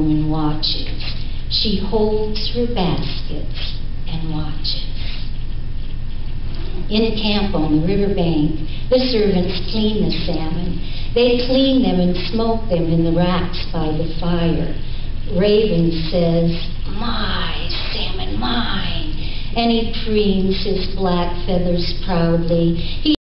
woman watches. She holds her baskets and watches. In a camp on the river bank, the servants clean the salmon. They clean them and smoke them in the racks by the fire. Raven says, My salmon, mine. And he preens his black feathers proudly. He